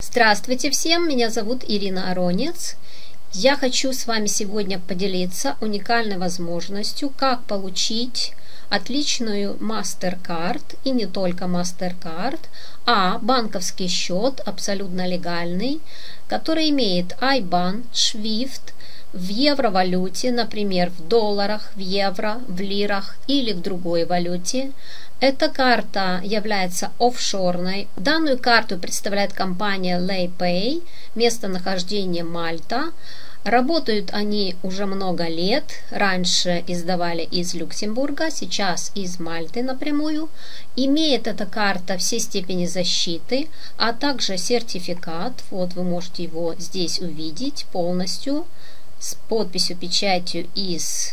Здравствуйте всем, меня зовут Ирина Аронец. Я хочу с вами сегодня поделиться уникальной возможностью, как получить отличную MasterCard и не только MasterCard, а банковский счет абсолютно легальный, который имеет IBAN, SWIFT, в евровалюте, например, в долларах, в евро, в лирах или в другой валюте. Эта карта является офшорной. Данную карту представляет компания LayPay, местонахождение Мальта. Работают они уже много лет. Раньше издавали из Люксембурга, сейчас из Мальты напрямую. Имеет эта карта все степени защиты, а также сертификат. Вот вы можете его здесь увидеть полностью с подписью, печатью и с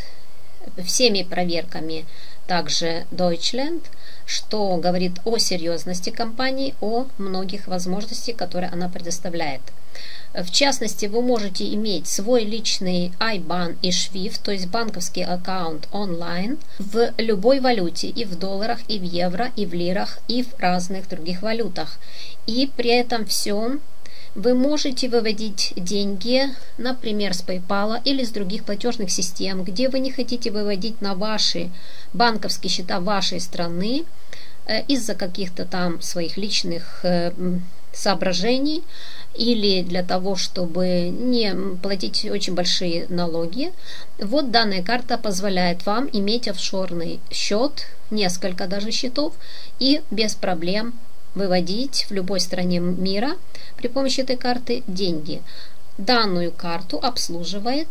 всеми проверками также Deutschland, что говорит о серьезности компании, о многих возможностях, которые она предоставляет. В частности, вы можете иметь свой личный IBAN и SWIFT, то есть банковский аккаунт онлайн в любой валюте, и в долларах, и в евро, и в лирах, и в разных других валютах. И при этом всем вы можете выводить деньги, например, с PayPal или с других платежных систем, где вы не хотите выводить на ваши банковские счета вашей страны э, из-за каких-то там своих личных э, соображений или для того, чтобы не платить очень большие налоги. Вот данная карта позволяет вам иметь офшорный счет, несколько даже счетов, и без проблем выводить в любой стране мира при помощи этой карты деньги. Данную карту обслуживает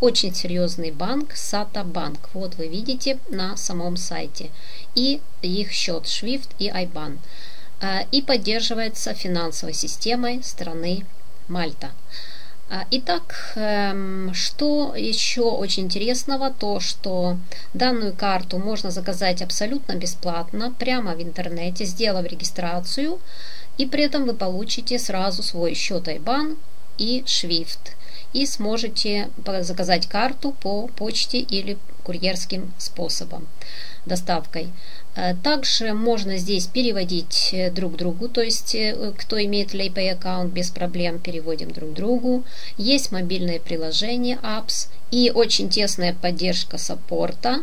очень серьезный банк Сата Банк. Вот вы видите на самом сайте. И их счет SWIFT и IBAN. А, и поддерживается финансовой системой страны Мальта. А, итак, эм, что еще очень интересного, то что данную карту можно заказать абсолютно бесплатно прямо в интернете, сделав регистрацию, и при этом вы получите сразу свой счет IBAN и SWIFT и сможете заказать карту по почте или курьерским способом доставкой. Э, также можно здесь переводить э, друг другу, то есть э, кто имеет LayPay аккаунт, без проблем переводим друг другу. Есть мобильное приложение Apps и очень тесная поддержка саппорта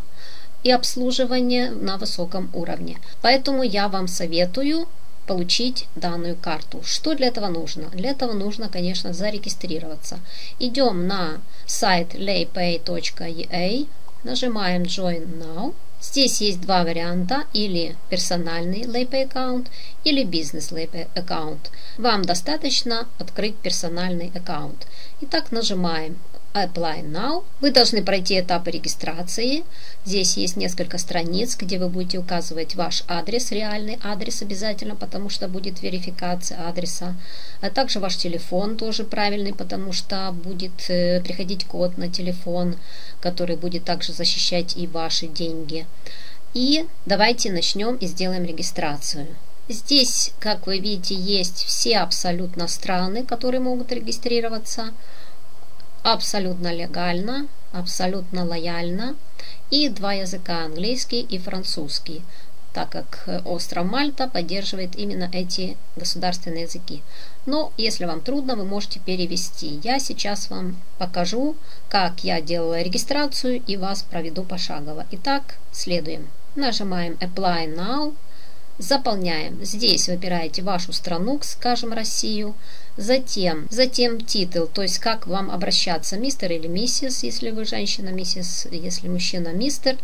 и обслуживание на высоком уровне. Поэтому я вам советую получить данную карту. Что для этого нужно? Для этого нужно, конечно, зарегистрироваться. Идем на сайт laypay.ea, нажимаем Join Now – Здесь есть два варианта, или персональный LayPay аккаунт, или бизнес LayPay аккаунт. Вам достаточно открыть персональный аккаунт. Итак, нажимаем Apply Now. Вы должны пройти этапы регистрации. Здесь есть несколько страниц, где вы будете указывать ваш адрес, реальный адрес обязательно, потому что будет верификация адреса. А также ваш телефон тоже правильный, потому что будет э, приходить код на телефон, который будет также защищать и ваши деньги. И давайте начнем и сделаем регистрацию. Здесь, как вы видите, есть все абсолютно страны, которые могут регистрироваться абсолютно легально, абсолютно лояльно и два языка, английский и французский, так как остров Мальта поддерживает именно эти государственные языки. Но если вам трудно, вы можете перевести. Я сейчас вам покажу, как я делала регистрацию и вас проведу пошагово. Итак, следуем. Нажимаем Apply Now, заполняем. Здесь выбираете вашу страну, скажем, Россию, Затем, затем титул, то есть как вам обращаться, мистер или миссис, если вы женщина, миссис, если мужчина, мистер.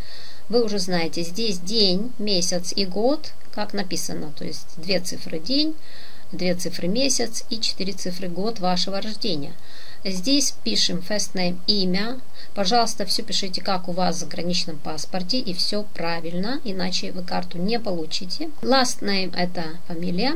Вы уже знаете, здесь день, месяц и год, как написано, то есть две цифры день, две цифры месяц и четыре цифры год вашего рождения. Здесь пишем first name, имя. Пожалуйста, все пишите, как у вас в заграничном паспорте, и все правильно, иначе вы карту не получите. Last name – это фамилия.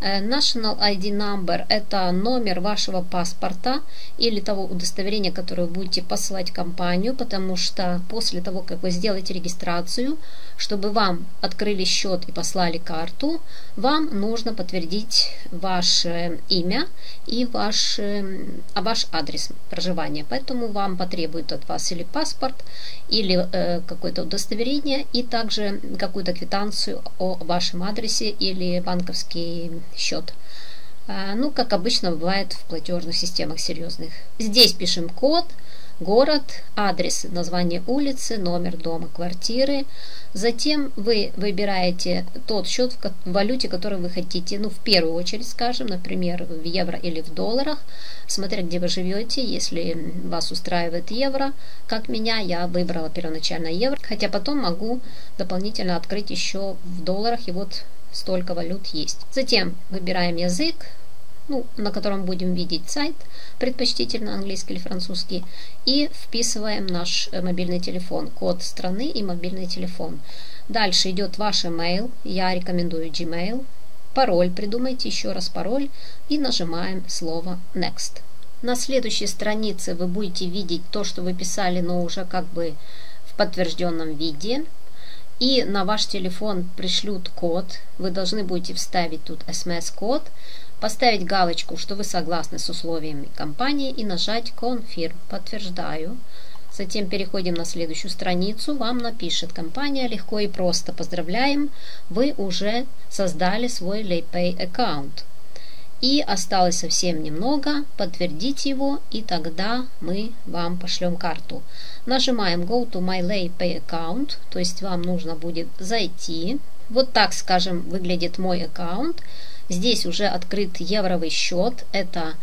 Э, National ID Number – это номер вашего паспорта или того удостоверения, которое вы будете посылать компанию, потому что после того, как вы сделаете регистрацию, чтобы вам открыли счет и послали карту, вам нужно подтвердить ваше имя и ваш, а ваш адрес проживания. Поэтому вам потребует от вас или паспорт, или э, какое-то удостоверение, и также какую-то квитанцию о вашем адресе или банковский счет. А, ну, как обычно бывает в платежных системах серьезных. Здесь пишем код, город, адрес, название улицы, номер дома, квартиры. Затем вы выбираете тот счет в валюте, который вы хотите. Ну, в первую очередь, скажем, например, в евро или в долларах, смотря где вы живете. Если вас устраивает евро, как меня, я выбрала первоначально евро, хотя потом могу дополнительно открыть еще в долларах, и вот столько валют есть. Затем выбираем язык, ну, на котором будем видеть сайт, предпочтительно английский или французский, и вписываем наш э, мобильный телефон, код страны и мобильный телефон. Дальше идет ваш email, я рекомендую Gmail, пароль, придумайте еще раз пароль и нажимаем слово Next. На следующей странице вы будете видеть то, что вы писали, но уже как бы в подтвержденном виде. И на ваш телефон пришлют код. Вы должны будете вставить тут SMS-код поставить галочку, что вы согласны с условиями компании и нажать Confirm, подтверждаю. Затем переходим на следующую страницу. Вам напишет компания легко и просто. Поздравляем, вы уже создали свой LayPay аккаунт. И осталось совсем немного, подтвердите его, и тогда мы вам пошлем карту. Нажимаем Go to My LayPay Account, то есть вам нужно будет зайти. Вот так, скажем, выглядит мой аккаунт. Здесь уже открыт евровый счет. Это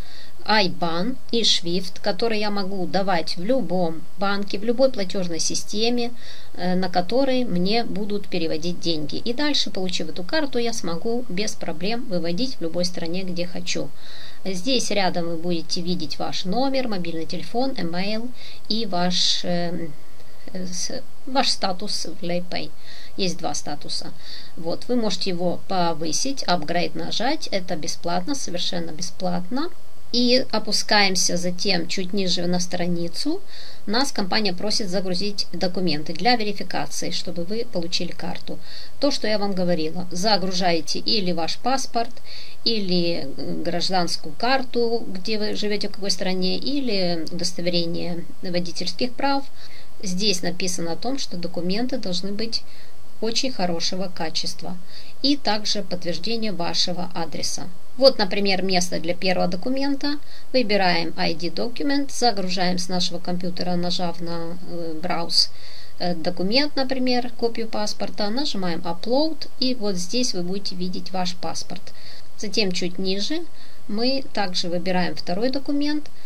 IBAN и SWIFT, который я могу давать в любом банке, в любой платежной системе, э, на которой мне будут переводить деньги. И дальше, получив эту карту, я смогу без проблем выводить в любой стране, где хочу. Здесь рядом вы будете видеть ваш номер, мобильный телефон, email и ваш, э, ваш статус в LayPay. Есть два статуса. Вот, вы можете его повысить, апгрейд нажать. Это бесплатно, совершенно бесплатно. И опускаемся затем чуть ниже на страницу. Нас компания просит загрузить документы для верификации, чтобы вы получили карту. То, что я вам говорила. Загружаете или ваш паспорт, или гражданскую карту, где вы живете, в какой стране, или удостоверение водительских прав. Здесь написано о том, что документы должны быть очень хорошего качества и также подтверждение вашего адреса. Вот, например, место для первого документа. Выбираем ID документ, загружаем с нашего компьютера, нажав на браус э, документ, например, копию паспорта, нажимаем Upload, и вот здесь вы будете видеть ваш паспорт. Затем чуть ниже мы также выбираем второй документ –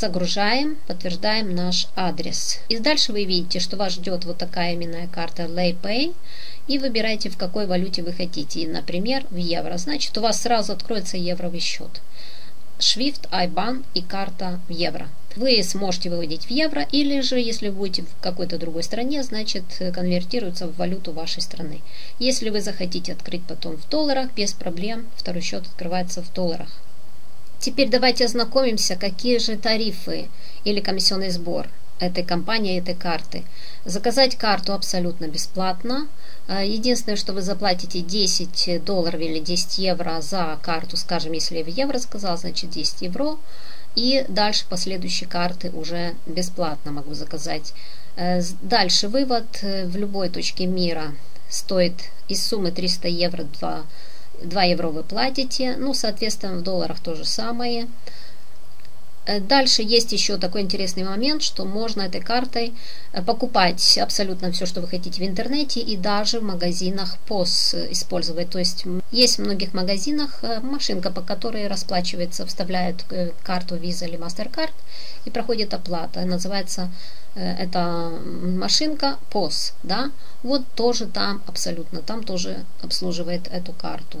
загружаем, подтверждаем наш адрес. И дальше вы видите, что вас ждет вот такая именная карта LayPay. И выбираете, в какой валюте вы хотите. Например, в евро. Значит, у вас сразу откроется евровый счет. Швифт, IBAN и карта в евро. Вы сможете выводить в евро, или же, если вы будете в какой-то другой стране, значит, конвертируется в валюту вашей страны. Если вы захотите открыть потом в долларах, без проблем, второй счет открывается в долларах. Теперь давайте ознакомимся, какие же тарифы или комиссионный сбор этой компании, этой карты. Заказать карту абсолютно бесплатно. А, единственное, что вы заплатите 10 долларов или 10 евро за карту, скажем, если я в евро сказал, значит 10 евро. И дальше последующие карты уже бесплатно могу заказать. Э, дальше вывод э, в любой точке мира стоит из суммы 300 евро 2 2 евро вы платите, ну, соответственно, в долларах то же самое. Э, дальше есть еще такой интересный момент, что можно этой картой э, покупать абсолютно все, что вы хотите в интернете и даже в магазинах POS использовать. То есть есть в многих магазинах э, машинка, по которой расплачивается, вставляют карту Visa или MasterCard и проходит оплата. Называется эта машинка POS. Да? Вот тоже там абсолютно, там тоже обслуживает эту карту.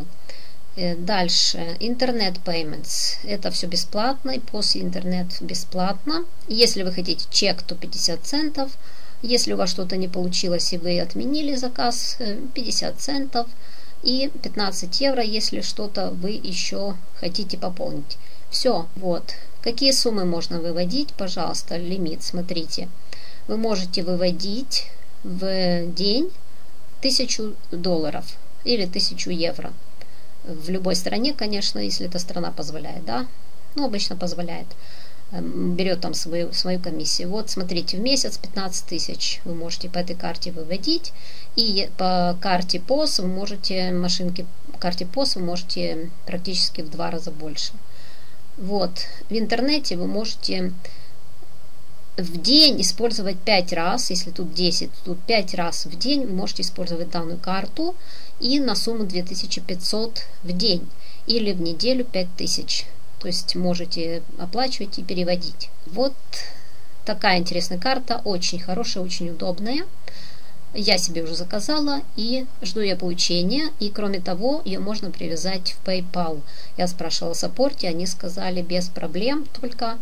Э, дальше, интернет payments. Это все бесплатно, после интернет бесплатно. Если вы хотите чек, то 50 центов. Если у вас что-то не получилось и вы отменили заказ, 50 э, центов. И 15 евро, если что-то вы еще хотите пополнить. Все, вот. Какие суммы можно выводить? Пожалуйста, лимит, смотрите. Вы можете выводить в день 1000 долларов или 1000 евро в любой стране, конечно, если эта страна позволяет, да, ну, обычно позволяет. берет там свою, свою комиссию. Вот, смотрите, в месяц 15 тысяч вы можете по этой карте выводить, и по карте POS вы можете, машинки карте POS вы можете практически в два раза больше. Вот, в интернете вы можете в день использовать 5 раз, если тут 10, тут 5 раз в день вы можете использовать данную карту и на сумму 2500 в день или в неделю 5000. То есть можете оплачивать и переводить. Вот такая интересная карта, очень хорошая, очень удобная. Я себе уже заказала и жду ее получения. И кроме того, ее можно привязать в PayPal. Я спрашивала в саппорте, они сказали без проблем, только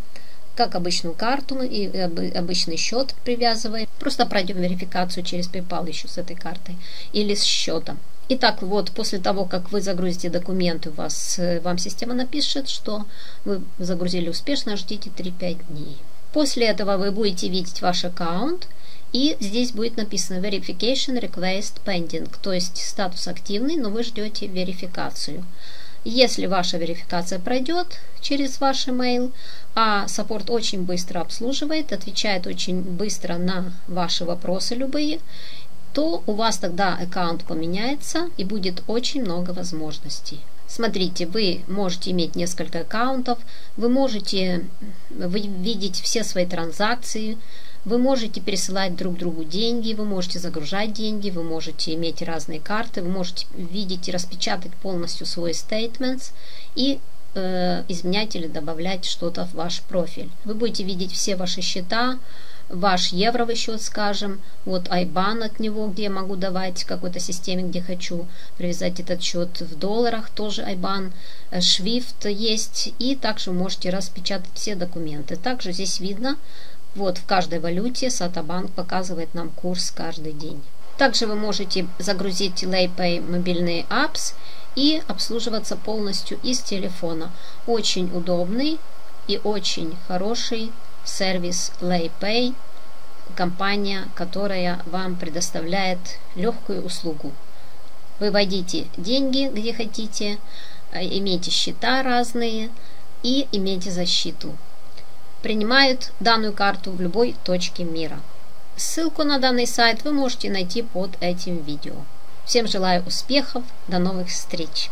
как обычную карту и обычный счет привязываем. Просто пройдем верификацию через PayPal еще с этой картой или с счетом. Итак, вот после того, как вы загрузите документы, у вас, э, вам система напишет, что вы загрузили успешно, ждите 3-5 дней. После этого вы будете видеть ваш аккаунт, и здесь будет написано Verification Request Pending, то есть статус активный, но вы ждете верификацию. Если ваша верификация пройдет через ваш email, а саппорт очень быстро обслуживает, отвечает очень быстро на ваши вопросы любые, то у вас тогда аккаунт поменяется и будет очень много возможностей. Смотрите, вы можете иметь несколько аккаунтов, вы можете видеть все свои транзакции, вы можете пересылать друг другу деньги, вы можете загружать деньги, вы можете иметь разные карты, вы можете видеть и распечатать полностью свой statements и э, изменять или добавлять что-то в ваш профиль. Вы будете видеть все ваши счета, ваш евровый счет, скажем, вот IBAN от него, где я могу давать какой-то системе, где хочу привязать этот счет в долларах, тоже IBAN, SWIFT есть, и также можете распечатать все документы. Также здесь видно, вот в каждой валюте Сатабанк показывает нам курс каждый день. Также вы можете загрузить LayPay мобильные apps и обслуживаться полностью из телефона. Очень удобный и очень хороший сервис LayPay, компания, которая вам предоставляет легкую услугу. Выводите деньги, где хотите, э, имейте счета разные и имейте защиту. Принимают данную карту в любой точке мира. Ссылку на данный сайт вы можете найти под этим видео. Всем желаю успехов, до новых встреч!